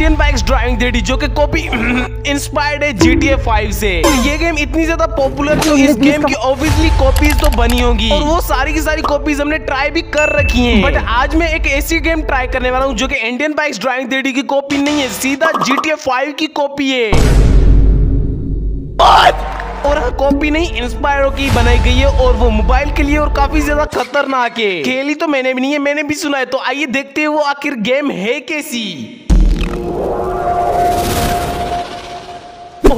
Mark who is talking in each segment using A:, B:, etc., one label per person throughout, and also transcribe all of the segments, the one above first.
A: Indian bikes driving देडी जो कि copy inspired है GTA 5 से। और ये गेम इतनी ज़्यादा पॉपुलर तो इस गेम की ऑब्वियसली कॉपीज तो बनी होगी। और वो सारी की सारी कॉपीज हमने ट्राई भी कर रखी हैं। बट आज मैं एक ऐसी गेम ट्राई करने वाला हूँ जो कि इंडियन बाइक्स ड्राइविंग देडी की कॉपी नहीं है सीधा GTA 5 की कॉपी है। और हाँ कॉपी नहीं इंस्पायर की बनाई गई है और वो मोबाइल के लिए और काफ़ी ज़्यादा खतरनाक है। खेली तो मैंने भी नहीं है मैंने भी सुना है। तो आइए देखते हैं वो आखिर गेम है कैसी।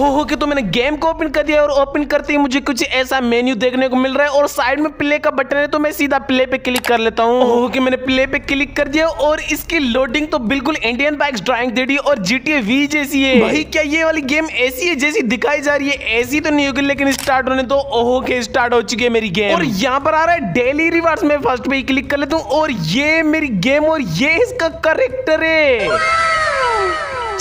A: ओहो कि तो मैंने गेम को ओपन कर दिया और ओपन करते ही मुझे कुछ ऐसा मेन्यू देखने को मिल रहा है और साइड में प्ले का बटन है तो मैं सीधा प्ले पे क्लिक कर लेता हूँ। ओहो कि मैंने प्ले पे क्लिक कर दिया और इसकी लोडिंग तो बिल्कुल इंडियन बाइक्स ड्राइंग दे दी और जीटीए वी जैसी है। भाई क्या ये वाली गेम ऐसी है जैसी दिखाई जा रही है? ऐसी तो नहीं होगी लेकिन स्टार्ट होने तो ओहो के स्टार्ट हो चुकी है मेरी गेम और यहाँ पर आ रहा है डेली रिवार्ड्स में फ़र्स्ट पे क्लिक कर लेता हूँ और ये मेरी गेम और ये इसका करेक्टर है।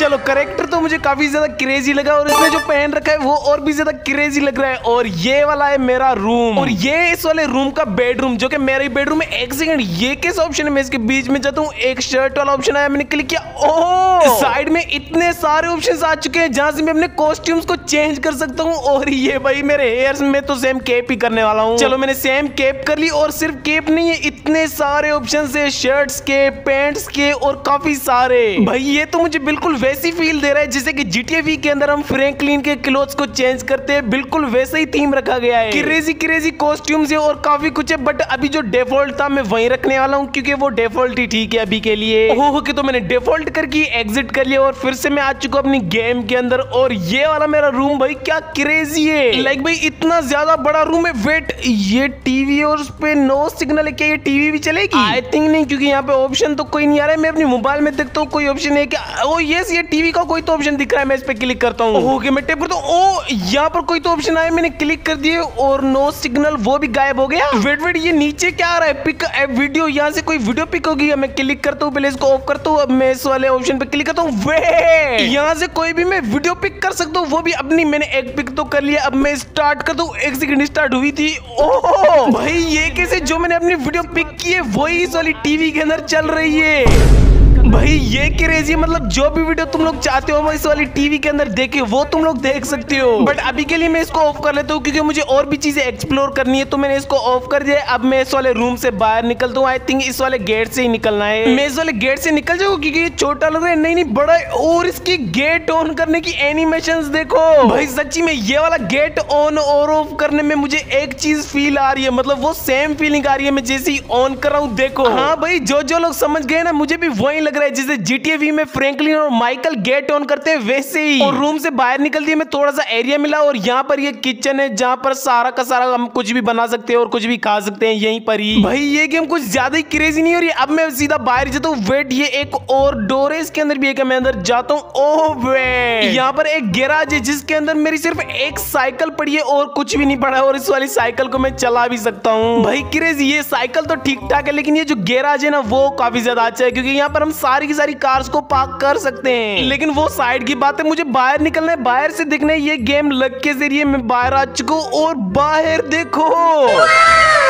A: चलो करेक्टर तो मुझे काफ़ी ज़्यादा क्रेजी लगा और इसने जो पहन रखा है, वो और भी ज़्यादा क्रेजी लग रहा है। और ये वाला है मेरा रूम और ये इस वाले रूम का बेडरूम जो कि मेरा ही बेडरूम है एक सेकंड ये किस ऑप्शन है? मैं इसके बीच में जाता हूँ, एक शर्ट वाला ऑप्शन आया, मैंने क्लिक किया, ओह! साइड में इतने सारे ऑप्शन आ चुके हैं, जहाँ से मैं अपने कॉस्ट्यूम्स को चेंज कर सकता हूँ। और ये भाई, मेरे हेयर में तो सेम केप ही करने वाला हूँ। चलो, मैंने सेम केप कर ली, और सिर्फ़ केप नहीं है, इतने सारे ऑप्शन है शर्ट्स के पैंट्स के, और काफ़ी सारे। भाई, ये तो मुझे बिल्कुल वैसी फील दे रहा है जैसे कि जीटीए वी के अंदर हम फ्रैंकलिन के क्लोथ्स को चेंज करते हैं। बिल्कुल वैसे ही थीम रखा गया है। क्रेजी क्रेजी कॉस्ट्यूम्स है और काफ़ी कुछ है बट अभी जो डिफ़ॉल्ट था, मैं वहीं रखने वाला हूँ, क्योंकि वो डिफ़ॉल्ट ही ठीक है अभी के लिए। ओहो कि तो मैंने डिफ़ॉल्ट करके एग्जिट कर लिया और फिर से मैं आ चुका अपनी गेम के अंदर। और ये वाला मेरा रूम भाई, क्या क्रेजी है। लाइक भाई, इतना ज़्यादा बड़ा रूम है। वेट ये टीवी और उस पे नो सिग्नल है क्या? ये टीवी भी चलेगी? आई थिंक नहीं, क्योंकि यहाँ पे ऑप्शन तो कोई नहीं आ रहा है। मैं अपनी मोबाइल में देखता हूँ, कोई ऑप्शन है क्या? ओ यस ये टीवी का कोई तो ऑप्शन दिख रहा है मैं इस पे क्लिक करता हूँ। ओके मैं टेप करता हूँ? ओ यहाँ पर कोई तो ऑप्शन आया मैंने क्लिक कर दिए और नो सिग्नल वो भी गायब हो गया। वेट वेट ये नीचे क्या आ रहा है? पिक वीडियो यहाँ से कोई वीडियो पिक होगी? मैं क्लिक करता हूँ पहले इसको ऑफ़ करता हूँ अब मैं इस वाले ऑप्शन पे क्लिक करता हूँ। वे यहाँ से कोई भी मैं वीडियो पिक कर सकता हूँ वो भी अपनी मैंने एक पिक तो कर लिया अब मैं स्टार्ट करता हूँ। एक सेकंड स्टार्ट हुई थी। ओह भाई ये कैसे जो मैंने अपनी वीडियो पिक की है वही इस वाली टीवी के अंदर चल रही है। भाई, ये क्रेजी मतलब जो भी वीडियो तुम लोग चाहते हो, मैं इस वाली टीवी के अंदर देखे वो तुम लोग देख सकते हो। बट अभी के लिए मैं इसको ऑफ़ कर लेता हूँ, क्योंकि मुझे और भी चीज़ें एक्सप्लोर करनी है तो मैंने इसको ऑफ़ कर दिया अब मैं इस वाले रूम से बाहर निकलता हूँ। आई थिंक इस वाले गेट से ही निकलना है। मैं इस वाले गेट से निकल जाऊँ, क्योंकि ये छोटा लग रहा है। नहीं नहीं, बड़ा और इसकी गेट ऑन करने की एनिमेशन देखो। भाई, सच्ची में ये वाला गेट ऑन और ऑफ़ करने में मुझे एक चीज़ फील आ रही है। मतलब वो सेम फीलिंग आ रही है, मैं जैसे ही ऑन कर रहा हूँ, देखो। हाँ भाई जो जो लोग समझ गए ना, मुझे भी वही लग रहा है जैसे जीटीए वी में फ्रैंकलिन और माइकल गेट ऑन करते हैं वैसे ही। और रूम से बाहर निकल दिए मैं थोड़ा सा एरिया मिला और यहाँ पर ये किचन है जहाँ पर सारा का सारा हम कुछ भी बना सकते हैं और कुछ भी खा सकते हैं यहीं पर ही। भाई ये गेम कुछ ज़्यादा ही क्रेजी नहीं हो रही अब मैं सीधा बाहर जाता हूँ वेट ये एक और डोर है इसके अंदर भी एक मैं अंदर जाता हूँ। ओह वे यहाँ पर एक गैराज है जिसके अंदर मेरी सिर्फ़ एक साइकिल पड़ी है और कुछ भी नहीं पड़ा है और इस वाली साइकिल को मैं चला भी सकता हूँ। भाई क्रेज ये साइकिल तो ठीक ठाक है लेकिन ये जो गैराज है ना वो काफ़ी ज़्यादा अच्छा है क्योंकि यहाँ पर हम सारी की सारी कार्स को पार्क कर सकते हैं। लेकिन वो साइड की बात है, मुझे बाहर निकलना है, बाहर से दिखने ये गेम लग के ज़रिए मैं बाहर आ चुका हूँ और बाहर देखो।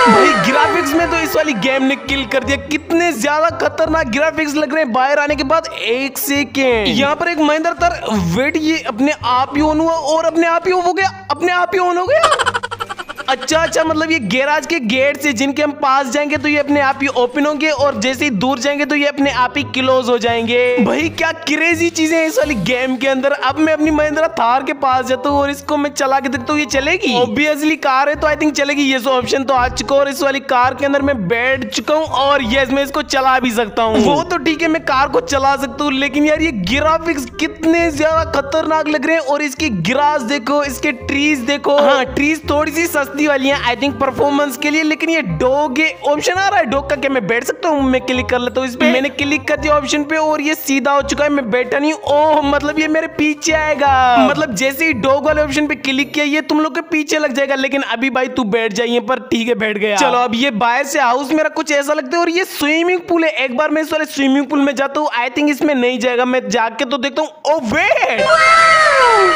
A: भाई ग्राफिक्स में तो इस वाली गेम ने किल कर दिया। कितने ज़्यादा खतरनाक ग्राफिक्स लग रहे हैं बाहर आने के बाद। एक सेकेंड यहाँ पर एक महिंद्रा तर वेट ये अपने आप ही ऑन हुआ और अपने आप ही हो गया, अपने आप ही ऑन हो गया। अच्छा अच्छा मतलब ये गैराज के गेट से जिनके हम पास जाएँगे तो ये अपने आप ही ओपन होंगे और जैसे ही दूर जाएँगे तो ये अपने आप ही क्लोज हो जाएँगे। भाई क्या क्रेजी चीज़ें हैं इस वाली गेम के अंदर? अब मैं अपनी महिंद्रा थार के पास जाता हूँ और इसको मैं चला के देखता हूँ ये चलेगी? ऑब्वियसली कार है तो आई थिंक चलेगी ये जो ऑप्शन तो आ चुका और इस वाली कार के अंदर मैं बैठ चुका हूँ और ये मैं इसको चला भी सकता हूँ। वो तो ठीक है मैं कार को चला सकता हूँ लेकिन यार ये ग्राफिक्स कितने ज़्यादा खतरनाक लग रहे हैं और इसकी ग्रास देखो इसके ट्रीज देखो। हाँ ट्रीज थोड़ी सी सस्ती सस्ती वाली हैं आई थिंक परफॉर्मेंस के लिए लेकिन ये डॉग ऑप्शन आ रहा है। डॉग का क्या मैं बैठ सकता हूँ? मैं क्लिक कर लेता हूँ इस पे। मैंने क्लिक कर दिया ऑप्शन पे और ये सीधा हो चुका है मैं बैठा नहीं ओह मतलब ये मेरे पीछे आएगा। मतलब जैसे ही डॉग वाले ऑप्शन पे क्लिक किया ये तुम लोग के पीछे लग जाएगा। लेकिन अभी भाई तू बैठ जाइए पर ठीक है बैठ गया। चलो अब ये बाहर से हाउस मेरा कुछ ऐसा लगता है और ये स्विमिंग पूल है। एक बार मैं इस वाले स्विमिंग पूल में जाता हूँ आई थिंक इसमें नहीं जाएगा। मैं जाके तो देखता हूँ ओ वेट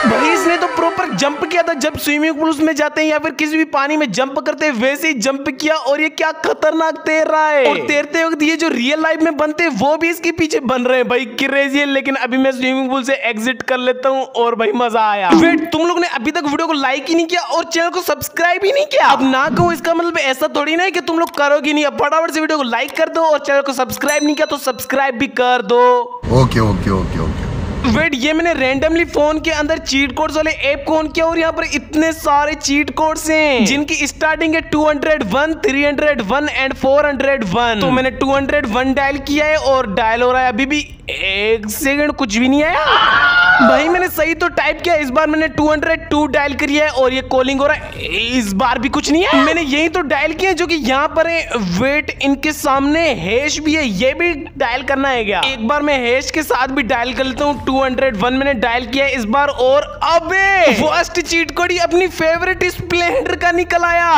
A: भाई इसने तो प्रॉपर जंप किया था। जब स्विमिंग पूल में जाते हैं या फिर किसी भी पानी में जंप करते वैसे ही जंप किया और ये क्या खतरनाक तैर रहा है? और तैरते वक्त ये जो रियल लाइफ में बनते वो भी इसके पीछे बन रहे हैं। भाई क्रेजी है लेकिन अभी मैं स्विमिंग पूल से एग्जिट कर लेता हूँ और भाई मज़ा आया। वेट तुम लोग ने अभी तक वीडियो को लाइक ही नहीं किया और चैनल को सब्सक्राइब ही नहीं किया? अब ना कहो इसका मतलब ऐसा थोड़ी ना है कि तुम लोग करोगे नहीं। अब फटाफट से वीडियो को लाइक कर दो और चैनल को सब्सक्राइब नहीं किया तो सब्सक्राइब भी कर दो।
B: Okay okay okay okay
A: wait ये मैंने रैंडमली फ़ोन के अंदर चीट कोड्स वाले ऐप को ऑन किया और यहाँ पर इतने सारे चीट कोड्स हैं। जिनकी स्टार्टिंग है 201, 301 एंड 401 तो मैंने 201 डायल किया है और डायल हो रहा है अभी भी एक सेकंड कुछ भी नहीं आया। भाई मैंने सही तो टाइप किया इस बार मैंने 202 डायल किया है और ये कॉलिंग हो रहा है इस बार भी कुछ नहीं है मैंने यही तो डायल किया जो कि यहाँ पर है वेट इनके सामने हैश भी है ये भी डायल करना है क्या? एक बार मैं हैश के साथ भी डायल कर लेता हूँ 201 मैंने डायल किया इस बार और अबे! फ़र्स्ट चीट कोड ही अपनी फेवरेट स्प्लेंडर का निकल आया।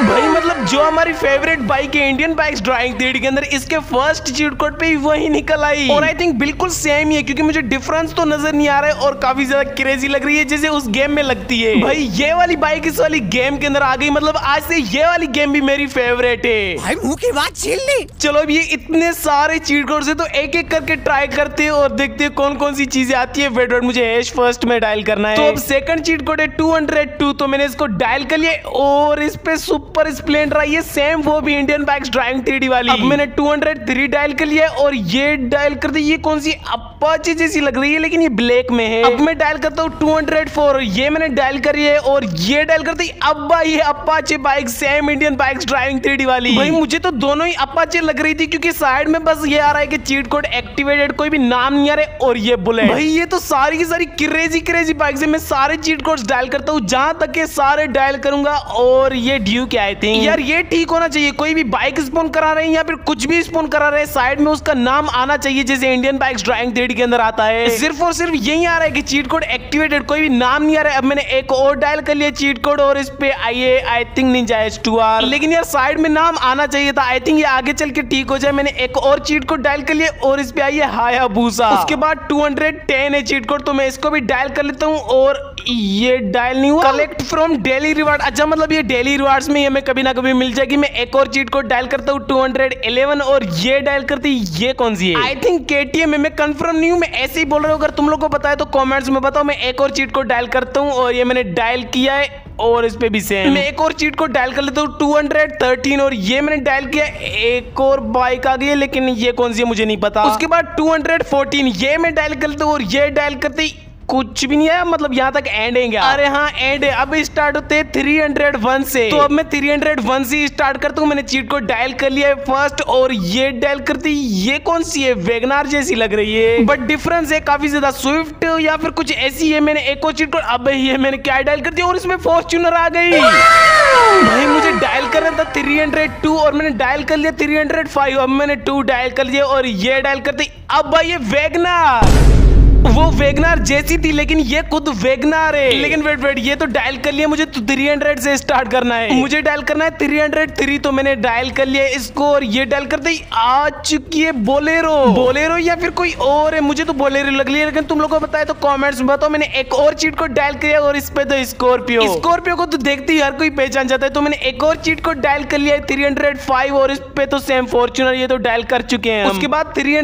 A: भाई मतलब जो हमारी फेवरेट बाइक है इंडियन बाइक्स ड्राइंग थ्री के अंदर इसके फ़र्स्ट चीट कोड पे ही वही निकल आई। और आई थिंक बिल्कुल सेम ही है क्योंकि मुझे डिफरेंस तो नज़र नहीं आ रहा है और काफ़ी ज़्यादा क्रेजी लग रही है जैसे उस गेम में लगती है। भाई ये वाली बाइक इस वाली गेम के अंदर आ गई मतलब आज से ये वाली गेम भी मेरी फेवरेट है।
C: भाई मुँह की बात छीन ली।
A: चलो अब ये इतने सारे चीट कोड से तो एक एक करके ट्राई करते हैं और देखते हैं कौन कौन सी चीज़ें आती है। वेट वेट मुझे एश फ़र्स्ट में डायल करना है। तो अब सेकंड चीट कोड है 202 तो मैंने इसको डायल कर लिया और इस पे सुपर स्प्लेंडर आई है। सेम वो भी इंडियन बाइक्स ड्राइविंग थ्री वाली। अब मैंने 203 डायल कर लिया और ये डायल कर दी। ये कौन सी अपाचे जैसी लग रही है लेकिन ये ब्लैक में है। अब मैं डायल करता हूँ 204 ये मैंने डायल करी है और ये डायल कर दी। अब ये Apache bike same Indian bikes driving three वाली। भाई मुझे तो दोनों ही अपाचे लग रही थी क्योंकि साइड में बस ये आ रहा है कि चीट कोड एक्टिवेटेड कोई भी नाम नहीं आ रहा और ये बुलेट। भाई ये तो सारी की सारी क्रेजी क्रेजी बाइक है। मैं सारे चीट कोड्स डायल करता हूँ। जहाँ तक के सारे डायल करूँगा और ये ड्यू क्या आई थिंक यार ये ठीक होना चाहिए। कोई भी बाइक स्पोन करा रहे हैं या फिर कुछ भी स्पोन करा रहे हैं साइड में उसका नाम आना चाहिए जैसे इंडियन बाइक्स ड्राइंग थ्री के अंदर आता है। सिर्फ़ और सिर्फ़ यही आ रहा है कि चीट कोड एक्टिवेटेड कोई भी नाम नहीं आ रहा है। अब मैंने एक और डायल कर लिया चीट कोड और इस पे आइए आई थिंक नहीं जाए टू आर लेकिन यार साइड में नाम आना चाहिए था। आई थिंक ये आगे चल के ठीक हो जाए। मैंने एक और चीट कोड डायल कर लिया और इस पे आइए हाया भूसा उसके बाद 210 है चीट कोड तो मैं इसको भी डायल कर लेता हूँ और ये डायल नहीं हुआ। कलेक्ट फ्रॉम डेली रिवार्ड अच्छा मतलब ये डेली रिवार्ड्स में हमें कभी ना कभी मिल जाएगी। मैं एक और चीट कोड डायल करता हूँ 211 और ये डायल करती ये कौन सी है? आई थिंक केटीएम है मैं कंफर्म नहीं हूँ मैं ऐसे ही बोल रहा हूँ। अगर तुम लोग को पता है तो कॉमेंट्स में बताओ मैं एक और चीट कोड डायल करता हूँ और ये मैंने डायल किया है। और इस पे भी सेम मैं एक और चीट को डायल कर लेता हूँ 213 और ये मैंने डायल किया एक और बाइक आ गई है लेकिन ये कौन सी है मुझे नहीं पता। उसके बाद 214 ये मैं डायल कर लेता हूँ और ये डायल करते कुछ भी नहीं है मतलब यहाँ तक एंड है। क्या अरे हाँ एंड है। अब स्टार्ट होते हैं 301 से। तो अब मैं 301 से स्टार्ट करता हूँ। मैंने चीट को डायल कर लिया है फ़र्स्ट और ये डायल करती ये कौन सी है? वेगनार जैसी लग रही है। बट डिफरेंस है काफ़ी ज़्यादा स्विफ्ट या फिर कुछ ऐसी है। मैंने एक और चीट को अब ये मैंने क्या डायल कर दिया और इसमें फॉर्चूनर आ गई। भाई मुझे डायल करना था 302 और मैंने डायल कर लिया 305 अब मैंने टू डायल कर लिया और ये डायल कर दी अब भाई ये वेगनार। वो वेगनार जैसी थी लेकिन ये खुद वेगनार है। लेकिन वेट वेट ये तो डायल कर लिया मुझे तो 300 से स्टार्ट करना है। मुझे डायल करना है 303 तो मैंने डायल कर लिया इसको और ये डायल कर दी आ चुकी है बोलेरो बोलेरो या फिर कोई और है? मुझे तो बोलेरो लग रही है लेकिन तुम लोग को बताया तो कॉमेंट्स में बताओ मैंने एक और चीट को डायल किया और इस पे तो स्कॉर्पियो स्कॉर्पियो को तो देखते ही हर कोई पहचान जाता है तो मैंने एक और चीट को डायल कर लिया है थ्री हंड्रेड और इस पे तो सेम फॉर्चुनर ये तो डायल कर चुके हैं उसके बाद थ्री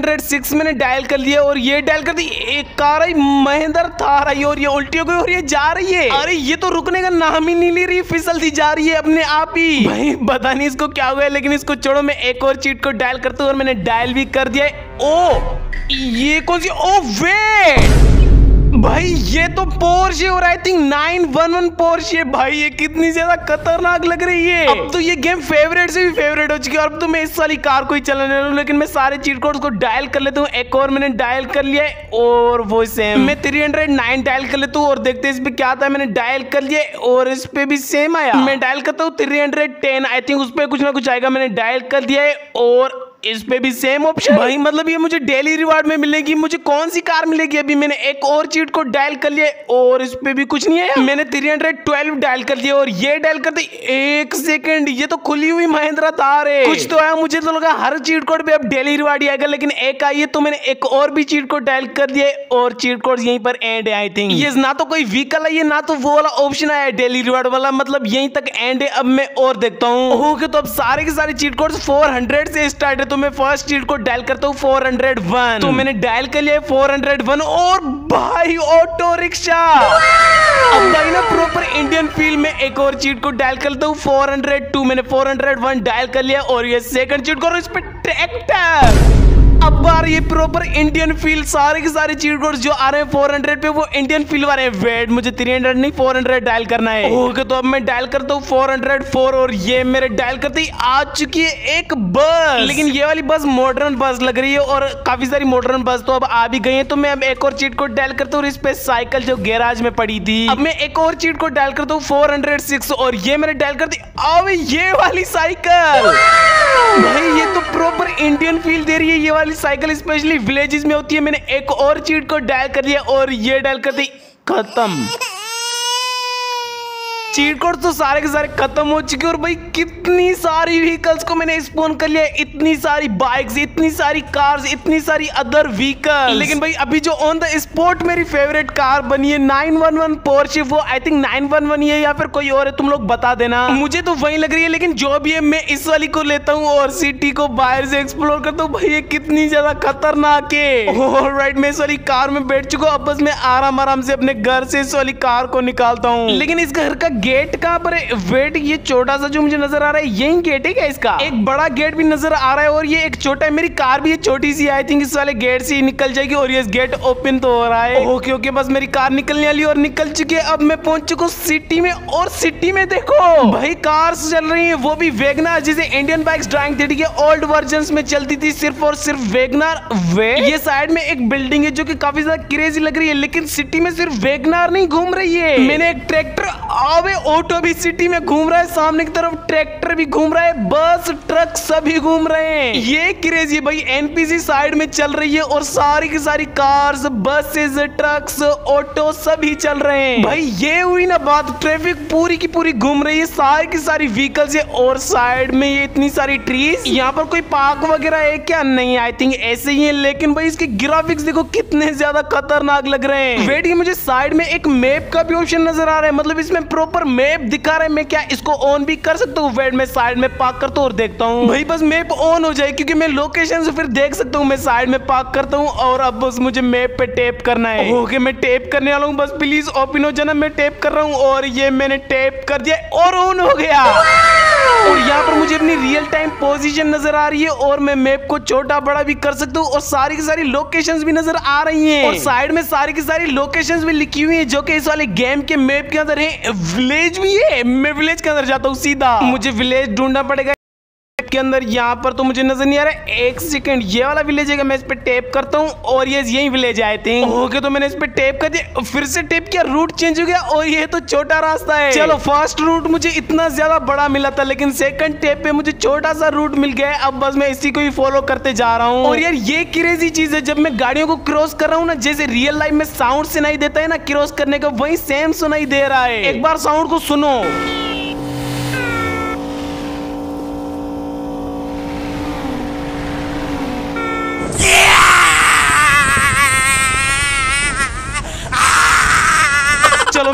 A: मैंने डायल कर लिया और ये डायल कर दी एक कार आई महेंद्र थार आई और ये उल्टी हो गई और ये जा रही है। अरे ये तो रुकने का नाम ही नहीं ले रही फिसल फिसलती जा रही है अपने आप ही। भाई पता नहीं इसको क्या हुआ है लेकिन इसको छोड़ो मैं एक और चीट को डायल करता हूँ और मैंने डायल भी कर दिया है। ओ ये कौन सी ओ वेट! भाई, ये तो पोर्श और आई थिंक 911 पोर्श भाई, ये कितनी ज़्यादा खतरनाक लग रही है। अब तो ये गेम फेवरेट से भी फेवरेट हो चुकी है अब तो मैं इस वाली कार को ही चलाने वाला लेकिन मैं सारे चीट कोड्स को डायल कर लेता हूँ। एक और मैंने डायल कर लिया और वो सेम मैं 309 डायल कर लेता हूँ और देखते इस पे क्या है। मैंने डायल कर लिया और इस पे भी सेम आया। मैं डायल करता हूँ 310 आई थिंक उस पर कुछ ना कुछ आएगा। मैंने डायल कर दिया है और इस पे भी सेम ऑप्शन भाई मतलब ये मुझे डेली रिवार्ड में मिलेगी मुझे कौन सी कार मिलेगी अभी? मैंने एक और चीट को डायल कर लिया और इस पे भी कुछ नहीं है मैंने थ्री हंड्रेड ट्वेल्व डायल कर लिया और ये डायल कर दी एक सेकंड ये तो खुली हुई महिंद्रा तार है। कुछ तो आया मुझे तो लगा हर चीट कोड पे अब डेली रिवार्ड आएगा लेकिन एक आई है तो मैंने एक और भी चीट कोड डायल कर दिया और चीट कोड यहीं पर एंड है आई थिंक ये ना तो कोई व्हीकल है ये ना तो वो वाला ऑप्शन आया है डेली रिवार्ड वाला मतलब यहीं तक एंड है अब मैं और देखता हूँ। ओके तो अब सारे के सारे चीट कोड 400 से स्टार्ट है तो मैं फ़र्स्ट सीट को डायल करता हूँ 401 तो मैंने डायल कर लिया 401 और भाई ऑटो रिक्शा अब भाई ना प्रॉपर इंडियन फ़ील्ड में एक और चीट को डायल करता हूँ 402 मैंने 401 डायल कर लिया और ये सेकंड चीट को इस पर ट्रैक्टर अब बार ये प्रॉपर इंडियन फील सारे के सारे चीट कोड्स जो आ रहे हैं 400 पे वो इंडियन फील वाले हैं। वेट मुझे 300 नहीं 400 डायल करना है। ओके तो अब मैं डायल करता हूँ 404 और ये मेरे डायल करते ही आ चुकी है एक बस लेकिन ये वाली बस मॉडर्न बस लग रही है और काफ़ी सारी मॉडर्न बस तो अब आ भी गई है। तो मैं अब एक और चीट कोड डायल करता हूँ इस पे साइकिल जो गैराज में पड़ी थी। अब मैं एक और चीट कोड डायल करता हूँ फोर और ये मेरे डायल कर दी अब ये वाली साइकिल भाई ये तो प्रॉपर इंडियन फील दे रही है ये वाली वाली साइकिल स्पेशली विलेजेस में होती है। मैंने एक और चीट को डायल कर दिया और ये डायल कर दी। खत्म। चीट कोड तो सारे के सारे खत्म हो चुके और भाई कितनी सारी व्हीकल्स को मैंने स्पोन कर लिया इतनी सारी बाइक्स इतनी सारी कार्स इतनी सारी अदर व्हीकल लेकिन भाई अभी जो ऑन द स्पॉट मेरी फेवरेट कार बनी है 911 पोर्शे वो आई थिंक 911 ही है या फिर कोई और है तुम लोग बता देना। मुझे तो वही लग रही है लेकिन जो भी है मैं इस वाली को लेता हूँ और सिटी को बाहर से एक्सप्लोर करता हूँ। भाई ये कितनी ज़्यादा खतरनाक है। राइट मैं इस वाली कार में बैठ चुका हूँ। अब बस मैं आराम आराम से अपने घर से इस वाली कार को निकालता हूँ। लेकिन इस घर का गेट का, पर वेट, ये छोटा सा जो मुझे नज़र आ रहा है, यही गेट है क्या इसका? एक बड़ा गेट भी नज़र आ रहा है और ये एक छोटा है, मेरी कार भी छोटी सी आई थिंक इस वाले गेट से निकल जाएगी और ये गेट ओपन तो हो रहा है। ओके ओके, बस मेरी कार निकलने वाली और निकल चुकी है। अब मैं पहुँच चुका हूँ सिटी में और सिटी में देखो। भाई कार चल रही है, वो भी वेगनार जिसे इंडियन बाइक्स ड्राइंग थ्री के ओल्ड वर्जन में चलती थी सिर्फ़ और सिर्फ़ वेगनार वे। ये साइड में एक बिल्डिंग है जो की काफ़ी ज़्यादा क्रेजी लग रही है, लेकिन सिटी में सिर्फ़ वेगनार नहीं घूम रही है। मैंने एक ट्रैक्टर आवे ऑटो भी सिटी में घूम रहा है, सामने की तरफ़ ट्रैक्टर भी घूम रहा है, बस, ट्रक सभी घूम रहे हैं। ये क्रेज है भाई एनपीसी साइड में चल रही है और सारी की सारी कार्स बसेस ट्रक्स ऑटो सभी चल रहे हैं। भाई, ये हुई ना बात ट्रैफ़िक पूरी की पूरी घूम रही है, सारी की सारी व्हीकल्स है और साइड में ये इतनी सारी ट्रीज यहाँ पर कोई पार्क वगैरह है क्या? नहीं आई थिंक ऐसे ही है, लेकिन भाई, इसके ग्राफिक्स देखो कितने ज़्यादा खतरनाक लग रहे हैं। ये मुझे साइड में एक मैप का भी ऑप्शन नज़र आ रहा है मतलब इसमें प्रॉपर मैप दिखा रहा है मैं क्या इसको ऑन भी कर सकता हूँ? वेट में साइड में पार्क करता हूँ और देखता हूँ। भाई बस मैप ऑन हो जाए क्योंकि मैं लोकेशन से फिर देख सकता हूँ मैं साइड में पार्क करता हूँ और अब बस मुझे मैप पे टेप करना है। ओके मैं टेप करने वाला हूँ? बस प्लीज़ ओपन हो जाना मैं टेप कर रहा हूँ और ये मैंने टेप कर दिया और ऑन हो गया। और यहाँ पर मुझे अपनी रियल टाइम पोजीशन नज़र आ रही है और मैं मैप को छोटा बड़ा भी कर सकता हूँ और सारी की सारी लोकेशंस भी नज़र आ रही हैं। और साइड में सारी की सारी लोकेशंस भी लिखी हुई है जो कि इस वाले गेम के मैप के अंदर है। विलेज भी है। मैं विलेज के अंदर जाता हूँ सीधा। मुझे विलेज ढूंढना पड़ेगा। के अंदर यहाँ पर तो मुझे नज़र नहीं आ रहा एक सेकंड ये वाला विलेज है मैं इस पे टेप करता हूँ और ये यही विलेज आए थे ओके तो मैंने इस पे टेप कर दिया फिर से टेप किया रूट चेंज हो गया और ये तो छोटा रास्ता है। चलो फ़र्स्ट रूट मुझे इतना ज़्यादा बड़ा मिला था लेकिन सेकंड टेप पे मुझे छोटा सा रूट मिल गया अब बस मैं इसी को ही फॉलो करते जा रहा हूँ। और यार ये क्रेजी चीज़ है जब मैं गाड़ियों को क्रॉस कर रहा हूँ ना जैसे रियल लाइफ में साउंड सुनाई देता है ना क्रॉस करने का वही सेम सुनाई दे रहा है। एक बार साउंड को सुनो।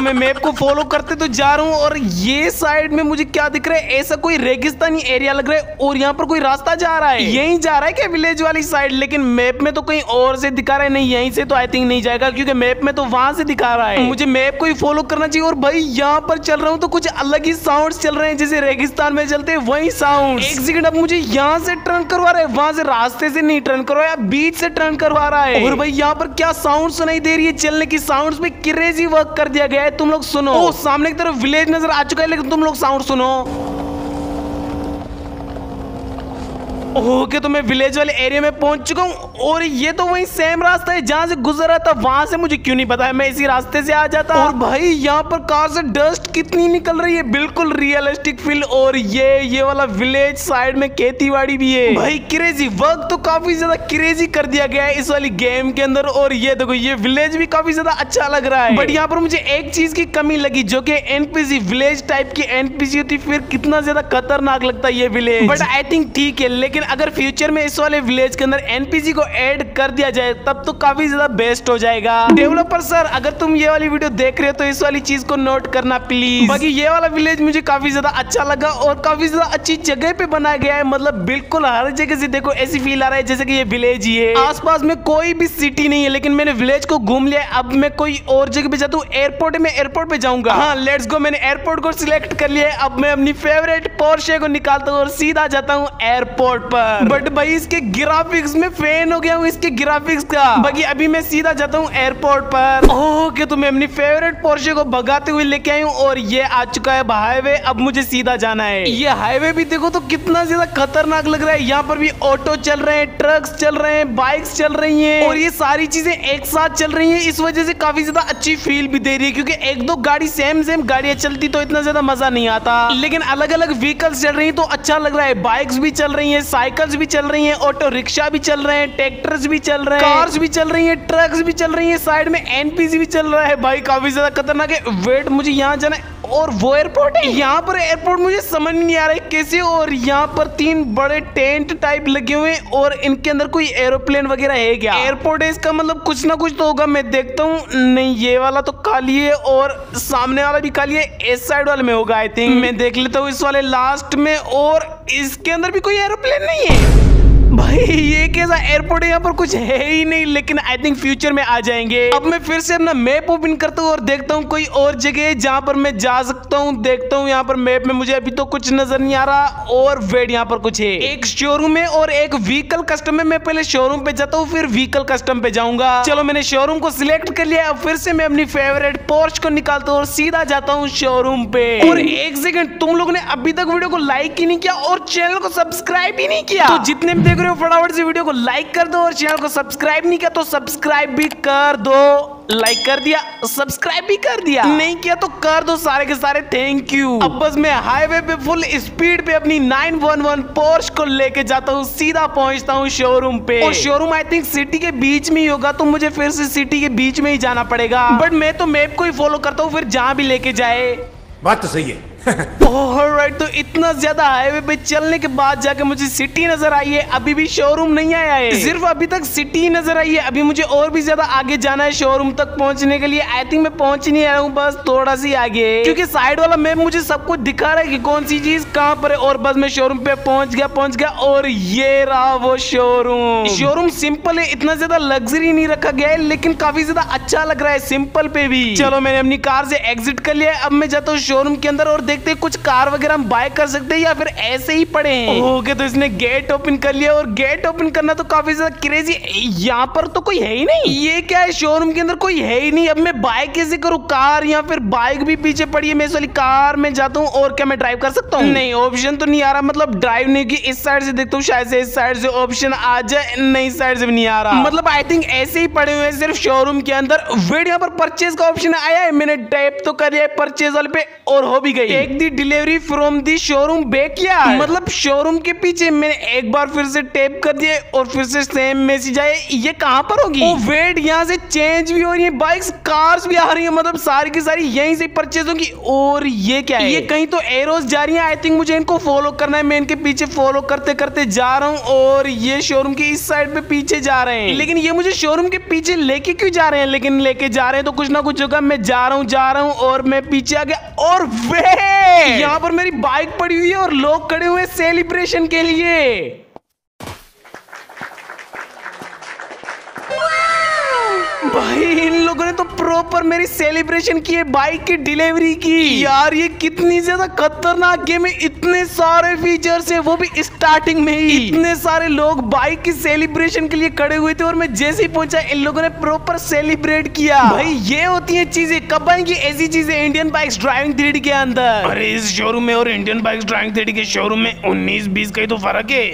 A: मैं मैप को फॉलो करते तो जा रहा हूँ और ये साइड में मुझे क्या दिख रहा है? ऐसा कोई रेगिस्तानी एरिया लग रहा है और यहाँ पर कोई रास्ता जा रहा है? यही जा रहा है क्या विलेज वाली साइड लेकिन मैप में तो कहीं और से दिखा रहा है, नहीं, यहीं से तो आई थिंक नहीं जाएगा, क्योंकि मैप में तो वहाँ से दिखा रहा है। मुझे मैप को ही फॉलो करना चाहिए और भाई यहाँ पर चल रहा हूँ तो कुछ अलग ही साउंड चल रहे हैं, जैसे रेगिस्तान में चलते वही साउंड एक सेकंड अब मुझे यहाँ से टर्न करवा रहा है, वहाँ से रास्ते से नहीं टर्न करवाया बीच से टर्न करवा रहा है। और भाई यहाँ पर क्या साउंड सुनाई दे रही है? चलने की साउंड में क्रेजी वर्क कर दिया गया है। तुम लोग सुनो। सामने की तरफ़ विलेज नज़र आ चुका है, लेकिन तुम लोग साउंड सुनो। ओके तो मैं विलेज वाले एरिया में पहुँच चुका हूँ और ये तो वही सेम रास्ता है जहाँ से गुजर रहा था वहाँ से मुझे क्यों नहीं पता है मैं इसी रास्ते से आ जाता। और भाई यहाँ पर कार से डस्ट कितनी निकल रही है? बिल्कुल रियलिस्टिक फील और ये ये वाला विलेज साइड में खेती बाड़ी भी है। भाई क्रेजी वर्क तो काफ़ी ज़्यादा क्रेजी कर दिया गया है इस वाली गेम के अंदर और ये देखो ये विलेज भी काफ़ी ज़्यादा अच्छा लग रहा है। बट यहाँ पर मुझे एक चीज़ की कमी लगी जो की एनपीसी विलेज टाइप की एनपीसी होती फिर कितना ज़्यादा खतरनाक लगता है ये विलेज बट आई थिंक ठीक है लेकिन अगर फ्यूचर में इस वाले विलेज के अंदर एनपीसी को ऐड कर दिया जाए, तब तो काफ़ी ज़्यादा बेस्ट हो जाएगा। डेवलपर सर अगर तुम ये वाली वीडियो देख रहे हो तो इस वाली चीज़ को नोट करना प्लीज़ बाकी ये वाला विलेज मुझे काफ़ी ज़्यादा अच्छा लगा और काफ़ी ज़्यादा अच्छी जगह पे बनाया गया है। मतलब बिल्कुल हर जगह से देखो, ऐसी फील आ रहा है जैसे कि ये विलेज ही है। आसपास में कोई भी सिटी नहीं है, लेकिन मैंने विलेज को घूम लिया अब मैं कोई और जगह पे जाता हूँ एयरपोर्ट में एयरपोर्ट पे जाऊँगा। हाँ लेट्स गो मैंने एयरपोर्ट को सिलेक्ट कर लिया अब मैं अपनी फेवरेट पोर्शे को निकालता हूँ और सीधा जाता हूँ एयरपोर्ट पर। बट भाई इसके ग्राफिक्स में फ़ैन हो गया हूँ इसके ग्राफिक्स का। बाकी अभी मैं सीधा जाता हूँ एयरपोर्ट पर। ओके तो मैं अपनी फेवरेट पोर्शे को भगाते हुए लेके आई हूँ और ये आ चुका है हाईवे अब मुझे सीधा जाना है। ये हाईवे भी देखो तो कितना ज़्यादा खतरनाक लग रहा है। यहाँ पर भी ऑटो चल रहे हैं ट्रक्स चल रहे हैं बाइक्स चल रही हैं। और ये सारी चीज़ें एक साथ चल रही हैं इस वजह से काफ़ी ज़्यादा अच्छी फील भी दे रही है क्योंकि एक दो गाड़ी सेम सेम गाड़ियाँ चलती तो इतना ज़्यादा मज़ा नहीं आता। लेकिन अलग अलग व्हीकल्स चल रही है तो अच्छा लग रहा है। बाइक्स भी चल रही है साइकिल्स भी चल रही हैं ऑटो रिक्शा भी चल रहे हैं ट्रैक्टर्स भी चल रहे हैं कार्स भी चल रही हैं ट्रक्स भी चल रही हैं साइड में एनपीसी भी चल रहा है। भाई, काफ़ी ज़्यादा खतरनाक है। वेट मुझे यहाँ जाना और वो एयरपोर्ट है। यहाँ पर एयरपोर्ट मुझे समझ नहीं आ रहा है कैसे और यहाँ पर तीन बड़े टेंट टाइप लगे हुए हैं और इनके अंदर कोई एरोप्लेन वगैरह है क्या? एयरपोर्ट है इसका मतलब कुछ ना कुछ तो होगा मैं देखता हूँ। नहीं ये वाला तो खाली है और सामने वाला भी खाली है इस साइड वाले में होगा आई थिंक मैं देख लेता हूँ इस वाले लास्ट में और इसके अंदर भी कोई एरोप्लेन नहीं है। भाई, ये कैसा एयरपोर्ट है? यहाँ पर कुछ है ही नहीं, लेकिन आई थिंक फ्यूचर में आ जाएँगे। अब मैं फिर से अपना मैप ओपन करता हूँ और देखता हूँ कोई और जगह जहाँ पर मैं जा सकता हूँ। देखता हूँ यहाँ पर मैप में मुझे अभी तो कुछ नज़र नहीं आ रहा और वेट यहाँ पर कुछ है। एक शोरूम है और एक व्हीकल कस्टम है मैं पहले शोरूम पे जाता हूँ, फिर व्हीकल कस्टम पे जाऊँगा। चलो, मैंने शोरूम को सिलेक्ट कर लिया फिर से मैं अपनी फेवरेट पोर्च को निकालता हूँ और सीधा जाता हूँ शोरूम पे। और एक सेकंड तुम लोग ने अभी तक वीडियो को लाइक ही नहीं किया और चैनल को सब्सक्राइब ही नहीं किया। तो जितने भी देख रहे हो फटाफट से वीडियो को लाइक कर दो और चैनल को सब्सक्राइब नहीं किया तो सब्सक्राइब भी कर दो। लाइक कर दिया सब्सक्राइब भी कर दिया। नहीं किया तो कर दो सारे के सारे थैंक यू अब बस मैं हाईवे पे फुल स्पीड पे अपनी 911 पोर्श को लेके जाता हूँ सीधा पहुँचता हूँ शोरूम पे। और शोरूम आई थिंक सिटी के बीच में ही होगा तो मुझे फिर से सिटी के बीच में ही जाना पड़ेगा। बट मैं तो मैप को ही फॉलो करता हूँ फिर जहाँ भी लेके जाए।
C: बात तो सही है।
A: राइट तो इतना ज़्यादा हाईवे पे चलने के बाद जाके मुझे सिटी नज़र आई है। अभी भी शोरूम नहीं आया है। सिर्फ़ अभी तक सिटी नज़र आई है। अभी मुझे और भी ज़्यादा आगे जाना है शोरूम तक पहुँचने के लिए। आई थिंक मैं पहुँच नहीं आया हूँ, बस थोड़ा सी आगे। क्योंकि साइड वाला मैप मुझे सब कुछ दिखा रहा है की कौन सी चीज़ कहाँ पर है। और बस मैं शोरूम पे पहुँच गया पहुँच गया। और ये रहा वो शोरूम शोरूम सिंपल है, इतना ज़्यादा लग्जरी नहीं रखा गया है, लेकिन काफ़ी ज़्यादा अच्छा लग रहा है सिंपल पे भी। चलो, मैंने अपनी कार से एग्जिट कर लिया अब मैं जाता हूँ शोरूम के अंदर और देखते कुछ कार वगैरह हम बाय कर सकते हैं या फिर ऐसे ही पड़े हैं। ओके तो इसने गेट ओपन कर लिया और गेट ओपन करना तो काफ़ी ज़्यादा क्रेजी यहाँ पर तो कोई है ही नहीं। ये क्या है? शोरूम के अंदर कोई है ही नहीं। अब मैं बाय कैसे करूँ? कार या फिर बाइक भी पीछे पड़ी है मैं इस वाली कार में जाता हूँ और क्या मैं ड्राइव कर सकता हूँ? नहीं ऑप्शन तो नहीं आ रहा। मतलब ड्राइव नहीं की इस साइड से देखता हूँ शायद से इस साइड से ऑप्शन आ जाए नहीं साइड से भी नहीं आ रहा। मतलब आई थिंक ऐसे ही पड़े हुए सिर्फ़ शोरूम के अंदर। वेट यहाँ पर परचेज का ऑप्शन आया है। मैंने टाइप तो कर लिया परचेज वाले पे और हो भी गई एक दी delivery from the showroom backyard मतलब शोरूम के पीछे मैंने एक बार फिर से टेप कर दिए और फिर से सेम मैसेज आए ये कहाँ पर होगी? ओ वेट यहाँ से चेंज भी हो रही है बाइक्स कार्स भी आ रही है मतलब सारी की सारी यहीं से परचेज होगी। और ये क्या है? ये कहीं तो एरोस जा रही है आई थिंक मुझे इनको फॉलो करना है मैं इनके पीछे फॉलो करते करते जा रहा हूँ और ये शोरूम के इस साइड पे पीछे जा रहे हैं। लेकिन ये मुझे शोरूम के पीछे लेके क्यों जा रहे हैं? लेकिन लेके जा रहे हैं तो कुछ ना कुछ होगा मैं जा रहा हूँ जा रहा हूँ और मैं पीछे आ गया। और वे यहाँ पर मेरी बाइक पड़ी हुई है और लोग खड़े हुए सेलिब्रेशन के लिए। भाई इन लोगों ने तो प्रॉपर मेरी सेलिब्रेशन की है बाइक की डिलीवरी की। यार ये कितनी ज़्यादा खतरनाक गेम है। इतने सारे फीचर्स है वो भी स्टार्टिंग में ही। इतने सारे लोग बाइक की सेलिब्रेशन के लिए खड़े हुए थे और मैं जैसे ही पहुँचा इन लोगों ने प्रॉपर सेलिब्रेट किया। भाई ये होती है चीज़ें। कब आएँगी ऐसी चीज़ें? इंडियन बाइक ड्राइविंग थ्री के अंदर।
C: अरे इस शोरूम में और इंडियन बाइक ड्राइविंग थ्री के शोरूम में उन्नीस बीस का ही तो फ़र्क है।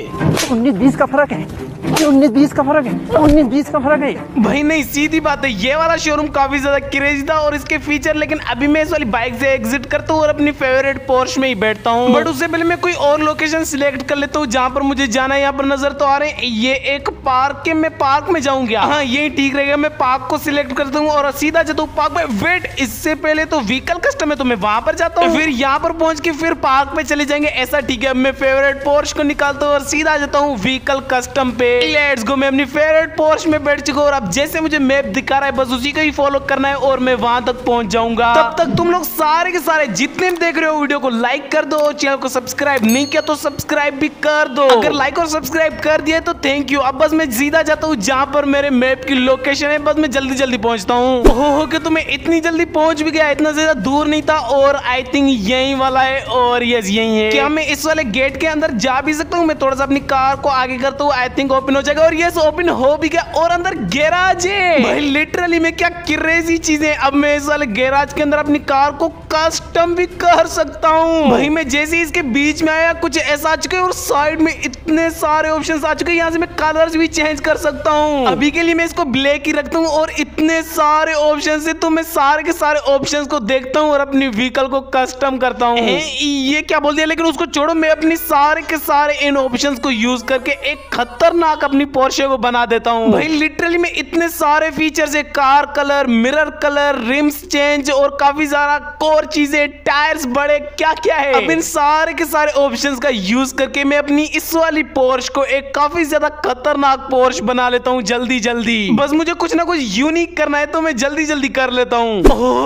D: उन्नीस बीस का फ़र्क है? उन्नीस बीस का फ़र्क है। उन्नीस बीस का फ़र्क है।
A: भाई नहीं सीधी बात है ये वाला शोरूम काफ़ी ज़्यादा क्रेजी था और इसके फीचर लेकिन अभी मैं इस वाली बाइक से एग्जिट करता हूँ और अपनी फेवरेट पोर्श में ही बैठता हूँ। बट उससे पहले मैं कोई और लोकेशन सिलेक्ट कर लेता हूँ जहाँ पर मुझे जाना है यहाँ पर नज़र तो आ रहे हैं। ये एक पार्क के मैं पार्क में जाऊँगा हाँ यही ठीक रहेगा मैं पार्क को सिलेक्ट करता हूँ और सीधा जाता हूँ पार्क में। वेट इससे पहले तो व्हीकल कस्टम है तो मैं वहाँ पर जाता हूँ। फिर यहाँ पर पहुँच के फिर पार्क में चले जाएँगे। ऐसा ठीक है मैं फेवरेट पोर्श को निकालता हूँ और सीधा जाता हूँ व्हीकल कस्टम पे। लेट्स गो मैं अपनी फेवरेट पोस्ट में बैठ चुका हूँ और अब जैसे मुझे मैप दिखा रहा है बस उसी को ही फॉलो करना है और मैं वहाँ तक पहुँच जाऊँगा। तब तक तुम लोग सारे के सारे जितने भी देख रहे हो वीडियो को लाइक कर दो और चैनल को सब्सक्राइब नहीं किया तो सब्सक्राइब भी कर दो। अगर लाइक और सब्सक्राइब कर दिया तो थैंक यू अब बस मैं सीधा जाता हूँ जहाँ पर मेरे मैप की लोकेशन है बस मैं जल्दी जल्दी पहुँचता हूँ। हो के तो मैं इतनी जल्दी पहुँच भी गया इतना ज़्यादा दूर नहीं था और आई थिंक यही वाला है और यस यही है। क्या मैं इस वाले गेट के अंदर जा भी सकता हूँ? मैं थोड़ा सा अपनी कार को आगे करता हूँ। आई थिंक ओपन हो जाएगा और ये ओपन हो भी गया और अंदर गैराज है। भाई लिटरली में क्या क्रेजी चीज़ें अब मैं इस वाले गैराज के अंदर अपनी कार को कस्टम भी कर सकता हूँ। भाई मैं जैसे इसके बीच में आया कुछ ऐसा आ चुके और साइड में इतने सारे ऑप्शन आ चुके यहाँ से मैं कलर भी चेंज कर सकता हूँ। अभी के लिए मैं इसको ब्लैक ही रखता हूँ और इतने सारे ऑप्शन है तो मैं सारे के सारे ऑप्शन को देखता हूँ और अपनी व्हीकल को कस्टम करता हूँ। ये क्या बोल दिया? लेकिन उसको छोड़ो मैं अपनी सारे के सारे इन ऑप्शन को यूज़ करके एक खतरनाक अपनी पोर्शे को बना देता हूँ। भाई लिटरली में इतने सारे फीचर्स है car colour mirror colour rims change और काफ़ी सारा कोर चीज़ें टायर्स बड़े क्या क्या है? अब इन सारे के सारे ऑप्शंस का यूज़ करके मैं अपनी इस वाली पोर्श को एक काफ़ी ज़्यादा खतरनाक पोर्श बना लेता हूँ जल्दी जल्दी बस मुझे कुछ ना कुछ यूनिक करना है तो मैं जल्दी जल्दी कर लेता हूँ।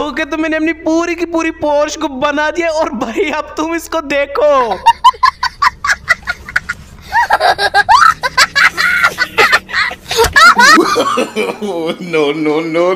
A: ओके तो मैंने अपनी पूरी की पूरी पोर्श को बना दिया और भाई अब तुम इसको देखो।
B: Oh, no, no, no,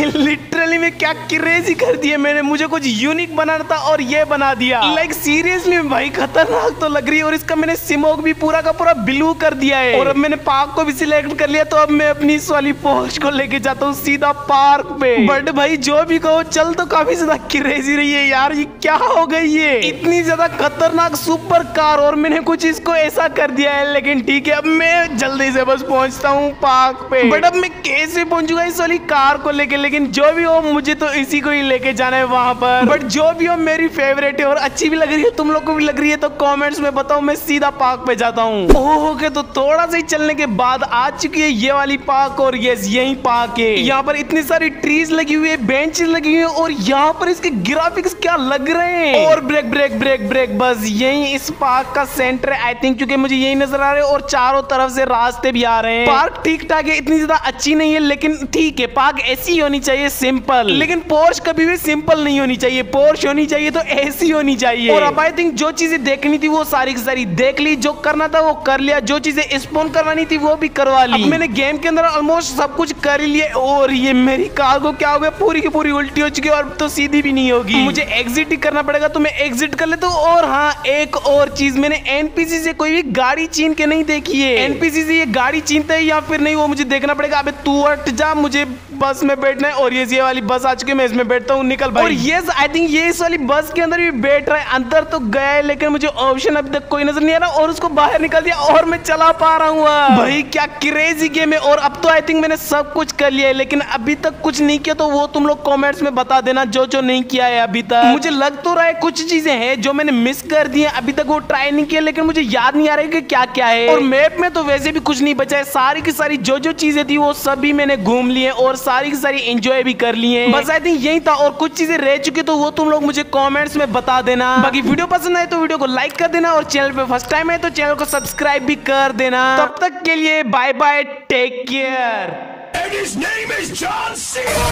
B: no.
A: भाई लिटरली में क्या क्रेजी कर दिया मैंने? मुझे कुछ यूनिक बनाना था और ये बना दिया। लाइक सीरियसली भाई, खतरनाक तो लग रही है और इसका मैंने सिमोक भी पूरा का पूरा ब्लू कर दिया है। और अब मैंने पार्क को भी सिलेक्ट कर लिया तो अब मैं अपनी इस वाली पोस्ट को लेके जाता हूँ सीधा पार्क पे। बट भाई, जो भी कहो, चल तो काफ़ी ज़्यादा क्रेजी रही है यार। ये क्या हो गई है इतनी ज़्यादा खतरनाक सुपर कार और मैंने कुछ इसको ऐसा कर दिया है। लेकिन ठीक है, अब मैं जल्दी से बस पहुँचता हूँ पार्क पे। बट अब मैं कैसे पहुंचूँगा इस वाली कार को लेके? लेकिन जो भी हो मुझे तो इसी को ही लेके जाना है वहाँ पर। बट जो भी हो मेरी फेवरेट है और अच्छी भी लग रही है तुम लोग को भी लग रही है तो कॉमेंट्स में बताओ मैं सीधा पार्क पे जाता हूँ। ओके तो थोड़ा सा ही चलने के बाद आ चुकी है ये वाली पार्क और यस यही पार्क है। यहाँ पर इतनी सारी ट्रीज लगी हुई है बेंचेस लगी हुई है और यहाँ पर इसके ग्राफिक्स क्या लग रहे हैं? और ब्रेक ब्रेक ब्रेक ब्रेक बस यही इस पार्क का सेंटर है आई थिंक क्योंकि मुझे यही नज़र आ रहे हैं और चारों तरफ़ से रास्ते भी आ रहे हैं। पार्क ठीक ठाक है इतनी ज़्यादा अच्छी नहीं है लेकिन ठीक है पार्क ऐसी होनी चाहिए सिंपल लेकिन पोर्श कभी भी सिंपल नहीं होनी चाहिए। पोर्श होनी चाहिए तो ऐसी होनी चाहिए। और अब आई थिंक जो चीज़ें देखनी थी वो सारी की सारी देख ली। जो करना था वो कर लिया। जो चीज़ें स्पोन करवानी थी वो भी करवा ली। मैंने गेम के अंदर ऑलमोस्ट सब कुछ कर लिया और ये मेरी कार को क्या हो गया? पूरी की पूरी उल्टी हो चुकी है और तो सीधी भी नहीं होगी। मुझे एग्जिट ही करना पड़ेगा तो मैं एग्जिट कर लेता हूँ। और हाँ एक और चीज़ मैंने एनपीसी से कोई भी गाड़ी छीन के नहीं देखी है। एनपीसी से ये गाड़ी छीनता है या फिर नहीं वो मुझे देखना पड़ेगा। अबे तू हट जा मुझे बस में बैठना है और ये ये वाली बस आ चुकी है मैं इसमें बैठता हूँ निकल भाई। और ये आई थिंक ये इस वाली बस के अंदर भी बैठ रहा है अंदर तो गया है लेकिन मुझे ऑप्शन अभी तक कोई नज़र नहीं आ रहा और उसको बाहर निकल दिया और मैं चला पा रहा हूँ भाई क्या क्रेजी गेम है? और अब तो आई थिंक मैंने सब कुछ कर लिया है लेकिन अभी तक कुछ नहीं किया तो वो तुम लोग कॉमेंट्स में बता देना जो जो नहीं किया है अभी तक। मुझे लग तो रहा है कुछ चीज़ें हैं जो मैंने मिस कर दी है अभी तक वो ट्राई नहीं किया लेकिन मुझे याद नहीं आ रहा है कि क्या क्या है। और मैप में तो वैसे भी कुछ नहीं बचा है सारी की सारी जो जो चीज़ें थी वो सभी मैंने घूम लिए और सारी की सारी एंजॉय भी कर लिए बस आई थिंक यही था और कुछ चीज़ें रह चुकी तो वो तुम लोग मुझे कॉमेंट्स में बता देना। बाकी वीडियो पसंद आए तो वीडियो को लाइक कर देना और चैनल पे फ़र्स्ट टाइम है तो चैनल को सब्सक्राइब भी कर देना। तब तक के लिए bye bye take care
B: And his name is John Cena!